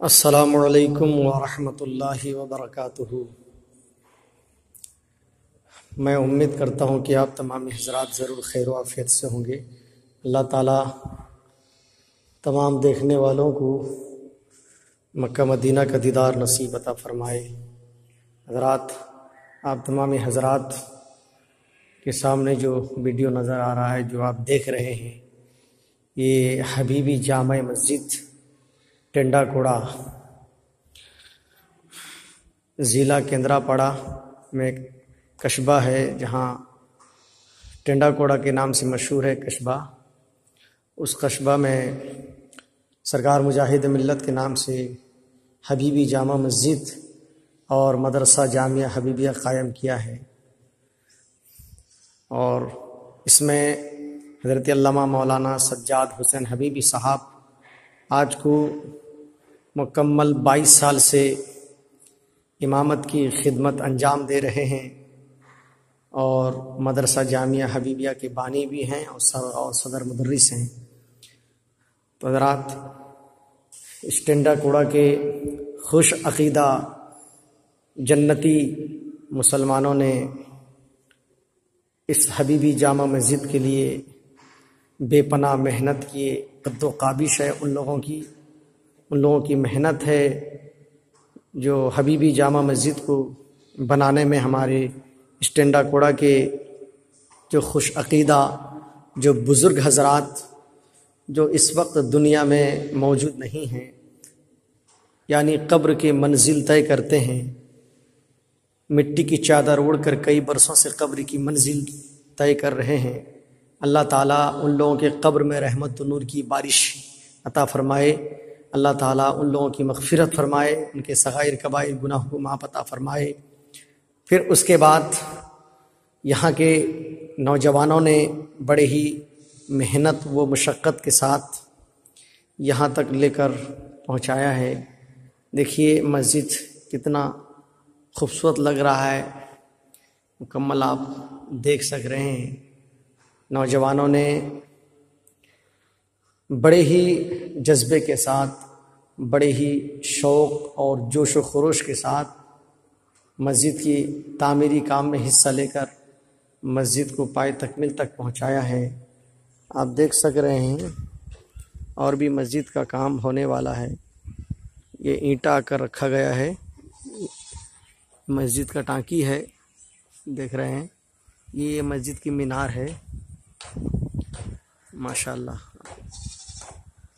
असलकम वरहमतुल्लाहि वबरकातुहू मैं उम्मीद करता हूँ कि आप तमाम हजरात ज़रूर खैर आफियत से होंगे। अल्लाह ताला तमाम देखने वालों को मक्का मदीना का दीदार नसीब अता फ़रमाए। हजरात, आप तमाम हजरात के सामने जो वीडियो नज़र आ रहा है, जो आप देख रहे हैं, ये हबीबी जाम मस्जिद टेंडा कोड़ा ज़िला केंद्रापाड़ा में कस्बा है जहाँ टेंडा कोड़ा के नाम से मशहूर है कस्बा। उस कस्बा में सरकार मुजाहिद मिल्लत के नाम से हबीबी जामा मस्जिद और मदरसा जामिया हबीबिया कायम किया है। और इसमें हज़रत मौलाना सज्जाद हुसैन हबीबी साहब आज को मुकम्मल 22 साल से इमामत की खिदमत अंजाम दे रहे हैं और मदरसा जामिया हबीबिया के बानी भी हैं और सर और सदर मदरस हैं। तो हजरात स्टेंडा कोड़ा के खुश अकीदा जन्नती मुसलमानों ने इस हबीबी जामा मस्जिद के लिए बेपना मेहनत किए कद्दो काबिश है उन लोगों की उन लोगों की मेहनत है जो हबीबी जामा मस्जिद को बनाने में हमारे स्टेंडा कोड़ा के जो खुश अकीदा, जो बुज़ुर्ग हजरात, जो इस वक्त दुनिया में मौजूद नहीं हैं, यानी कब्र के मंजिल तय करते हैं, मिट्टी की चादर उड़कर कई बरसों से कब्र की मंजिल तय कर रहे हैं, अल्लाह ताला उन लोगों के कब्र में रहमत नूर की बारिश अता फरमाए अल्लाह ताला उन लोगों की मगफिरत फरमाए, उनके सगाइर, कबाइर, गुनाह को माप अता फरमाए। फिर उसके बाद यहाँ के नौजवानों ने बड़े ही मेहनत व मशक्क़त के साथ यहाँ तक लेकर पहुँचाया है। देखिए मस्जिद कितना खूबसूरत लग रहा है। मुकम्मल आप देख सक रहे हैं। नौजवानों ने बड़े ही जज्बे के साथ, बड़े ही शौक़ और जोश व खरोश के साथ मस्जिद की तामीरी काम में हिस्सा लेकर मस्जिद को पाए तकमील तक पहुँचाया है। आप देख सक रहे हैं, और भी मस्जिद का काम होने वाला है। ये ईंटा आकर रखा गया है। मस्जिद का टांकी है, देख रहे हैं। ये मस्जिद की मीनार है। माशाल्लाह।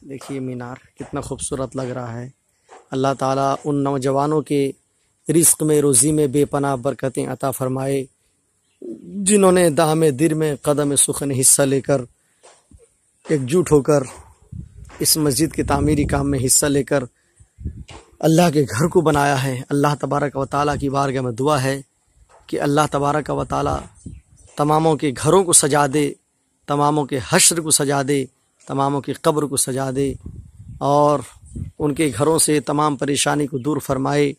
देखिए मीनार, कितना खूबसूरत लग रहा है। अल्लाह ताला उन नौजवानों के रिस्क में, रोज़ी में बेपना बरकतें अता फरमाए, जिन्होंने दाम दिर में, कदम सुखन हिस्सा लेकर, एकजुट होकर, इस मस्जिद के तामीरी काम में हिस्सा लेकर, अल्लाह के घर को बनाया है। अल्लाह तबारक व ताली की बारगाह में दुआ है कि अल्लाह तबारक व ताली तमामों के घरों को सजा दे, तमामों के हश्र को सजा दे तमामों की कब्र को सजा दे और उनके घरों से तमाम परेशानी को दूर फरमाए,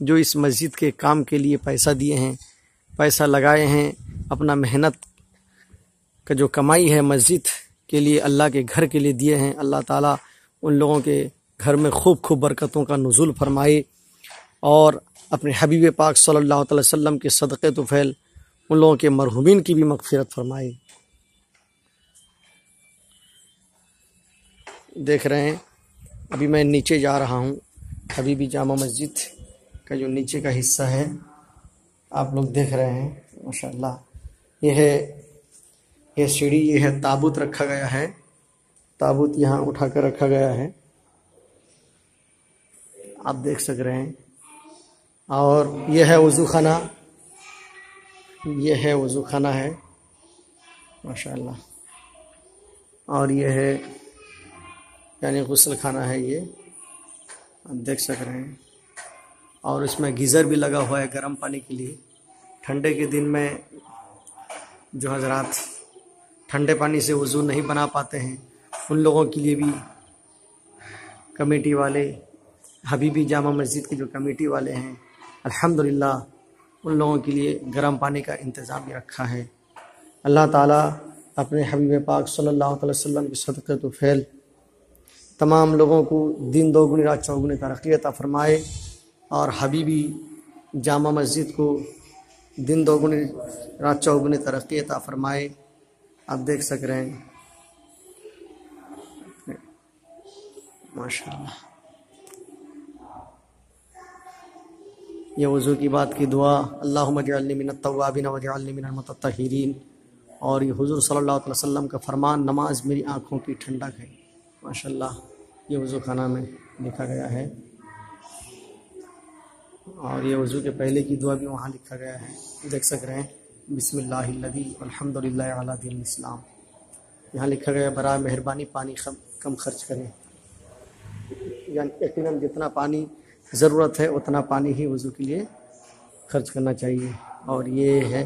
जो इस मस्जिद के काम के लिए पैसा दिए हैं, पैसा लगाए हैं, अपना मेहनत का जो कमाई है मस्जिद के लिए, अल्लाह के घर के लिए दिए हैं। अल्लाह ताला उन लोगों के घर में खूब खूब बरकतों का नज़ुल फरमाए और अपने हबीब पाक सल्लल्लाहु अलैहि वसल्लम के सदक़े तो फैल, उन लोगों के मरहुमीन की भी मगफिरत फरमाए। देख रहे हैं। अभी मैं नीचे जा रहा हूँ। अभी भी जामा मस्जिद का जो नीचे का हिस्सा है, आप लोग देख रहे हैं, माशाल्लाह। यह है, ये सीढ़ी यह है ताबूत रखा गया है। ताबूत यहाँ उठा कर रखा गया है। आप देख सक रहे हैं। और यह है वज़ू खाना यह है वज़ू खाना है, माशाल्लाह। और यह है यानी गसल खाना है ये। आप देख सक रहे हैं। और इसमें गीज़र भी लगा हुआ है गर्म पानी के लिए। ठंडे के दिन में जो हजरात ठंडे पानी से वज़ू नहीं बना पाते हैं, उन लोगों के लिए भी कमेटी वाले, हबीबी जामा मस्जिद के जो कमेटी वाले हैं, अल्हम्दुलिल्लाह, उन लोगों के लिए गर्म पानी का इंतज़ाम भी रखा है। अल्लाह ताला अपने हबीब पाक सल्लल्लाहु अलैहि वसल्लम के सदक़े तो फैल तमाम लोगों को दिन दोगुनी रात चौगुनी तरक्की अता फरमाए और हबीबी जामा मस्जिद को दिन दोगुनी रात चौगुनी तरक्की अता फरमाए। आप देख सक रहे हैं। माशाल्लाह। ये वज़ू की बात की दुआ अल्लाह मिन तवाबिन वजालनी मिन मतहीरीन और ये हुजूर सल्लल्लाहु अलैहि वसल्लम का फरमान, नमाज़ मेरी आँखों की ठंडक है। माशाल्लाह, ये वज़ू खाना में लिखा गया है। और ये वज़ू के पहले की दुआ भी वहाँ लिखा गया है। देख सक रहे हैं। बिसमिल्लाहिल्लज़ी, अल्हम्दुलिल्लाह अला इस्लाम। यहाँ लिखा गया बरा मेहरबानी पानी कम कम खर्च करें। यानी यकीन जितना पानी ज़रूरत है, उतना पानी ही वज़ू के लिए खर्च करना चाहिए। और ये है,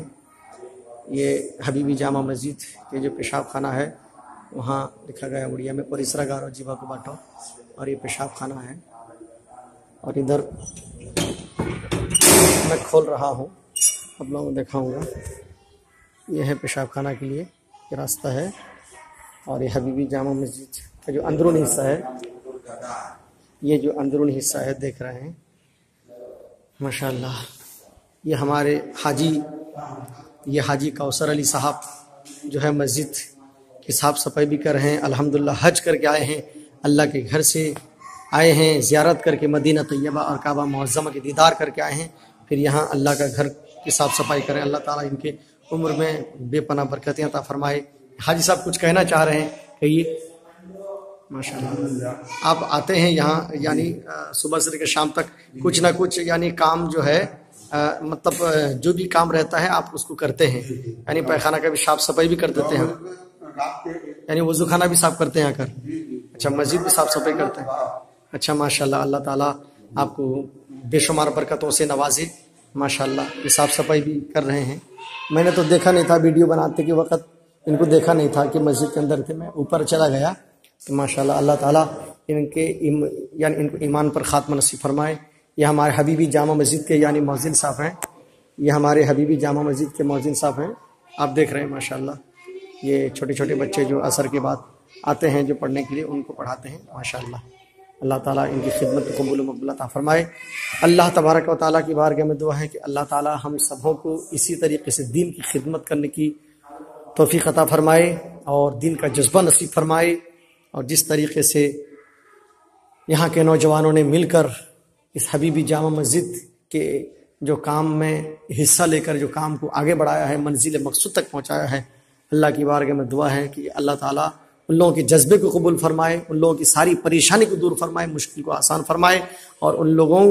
ये हबीबी जामा मस्जिद के जो पेशाब खाना है वहाँ लिखा गया उड़िया में परिसरा गारो जीवा को बांटो। और ये पेशाब खाना है। और इधर मैं खोल रहा हूँ। आप लोगों को दिखाऊँगा। ये है पेशाब खाना के लिए ये रास्ता है। और ये हबीबी जामा मस्जिद का जो अंदरूनी हिस्सा है, ये जो अंदरूनी हिस्सा है, देख रहे हैं। माशाल्लाह। ये हमारे हाजी, ये हाजी कौसर अली साहब जो है मस्जिद की साफ़ सफ़ाई भी कर रहे हैं अल्हम्दुलिल्लाह हज करके आए हैं अल्लाह के घर से आए हैं ज़्यारत करके मदीना तैयबा और काबा मुआज़मा के दीदार करके आए हैं फिर यहाँ अल्लाह का घर की साफ़ सफ़ाई करें अल्लाह ताला इनके उम्र में बेपना बरकतें अता फरमाए। हाजी साहब कुछ कहना चाह रहे हैं कहिए। माशा आप आते हैं यहाँ यानी सुबह से लेकर शाम तक कुछ ना कुछ यानी काम जो है आ, मतलब जो भी काम रहता है आप उसको करते हैं। यानी पैखाना का भी साफ़ सफ़ाई भी कर देते हैं यानी वज़ू खाना भी साफ़ करते हैं आकर अच्छा मस्जिद भी साफ़ सफ़ाई करते हैं। अच्छा माशाल्लाह अल्लाह ताला आपको बेशुमार बरकतों से नवाजे। माशाल्लाह ये साफ़ सफ़ाई भी कर रहे हैं। मैंने तो देखा नहीं था वीडियो बनाते के वक्त इनको देखा नहीं था कि मस्जिद के अंदर थे मैं ऊपर चला गया। तो माशाल्लाह अल्लाह ताला इनके इम, यानी इनको ईमान पर ख़ात्मा नसीब फरमाए। ये हमारे हबीबी जामा मस्जिद के यानी मौजिन साहब हैं। ये हमारे हबीबी जामा मस्जिद के मौजिन साहब हैं। आप देख रहे हैं माशाल्लाह। ये छोटे छोटे बच्चे जो असर के बाद आते हैं जो पढ़ने के लिए, उनको पढ़ाते हैं। माशाल्लाह। अल्लाह ताला इनकी खिदमत कबूल मकबूलता फरमाए। अल्लाह तबारक व ताली की बारगाह में दुआ है कि अल्लाह ताला हम सबों को इसी तरीके से दीन की खिदमत करने की तोफ़ी अता फरमाए और दीन का जज्बा नसीब फरमाए और जिस तरीके से यहाँ के नौजवानों ने मिलकर इस हबीबी जामा मस्जिद के जो काम में हिस्सा लेकर जो काम को आगे बढ़ाया है मंजिल मकसूद तक पहुँचाया है अल्लाह की बारगाह में दुआ है कि अल्लाह ताला उन लोगों के जज्बे को कबूल फरमाए उन लोगों की सारी परेशानी को दूर फरमाए मुश्किल को आसान फरमाए और उन लोगों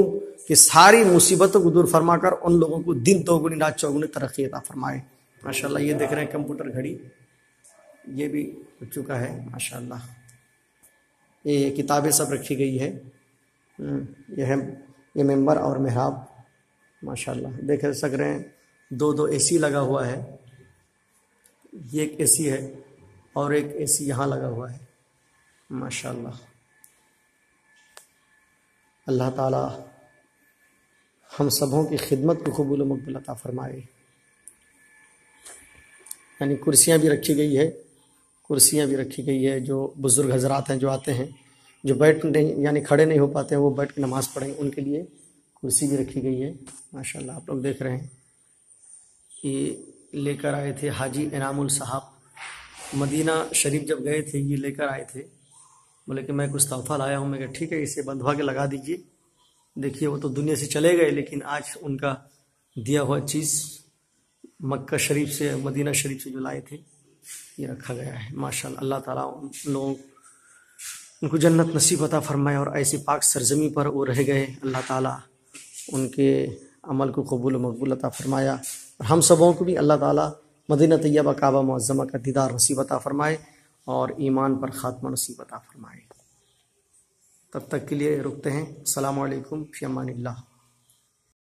की सारी मुसीबतों को दूर फरमा कर उन लोगों को दिन दोगुनी रात चौगुनी तरक्की अता फरमाए। माशाल्लाह ये देख रहे हैं कंप्यूटर घड़ी। ये भी हो चुका है माशा ये किताबें सब रखी गई है। हम्म, यह है ये मेंबर और मेहराब माशाल्लाह। देख सक रहे हैं दो दो एसी लगा हुआ है। ये एक एसी है और एक एसी यहाँ लगा हुआ है। माशाल्लाह। अल्लाह ताला हम सबों की खिदमत को कबूल मकबूल फरमाए। यानी कुर्सियाँ भी रखी गई है, कुर्सियाँ भी रखी गई है जो बुज़ुर्ग हजरात हैं जो आते हैं, जो बैठ नहीं, यानी खड़े नहीं हो पाते हैं वो बैठ के नमाज़ पढ़ें, उनके लिए कुर्सी भी रखी गई है। माशाल्लाह, आप लोग देख रहे हैं कि लेकर आए थे हाजी इनामुल साहब। मदीना शरीफ जब गए थे, ये लेकर आए थे। बोले कि मैं कुछ तोहफा लाया हूँ। मैं कहा, ठीक है, इसे बंधवा के लगा दीजिए। देखिए, वो तो दुनिया से चले गए, लेकिन आज उनका दिया हुआ चीज़ मक्का शरीफ से, मदीना शरीफ से जो लाए थे, ये रखा गया है। माशाल्लाह, अल्लाह ताला उन लोगों उनको जन्नत नसीब अता फरमाए और ऐसी पाक सरजमी पर वो रह गए। अल्लाह ताला उनके अमल को कबूल मकबूल अता फरमाया। और हम सबों को भी अल्लाह ताला मदीना तैयबा काबा मुआज़मा का दीदार नसीबता फरमाए और ईमान पर ख़ात्मा नसीबता फरमाए। तब तक के लिए रुकते हैं। अल्लाम फ़ी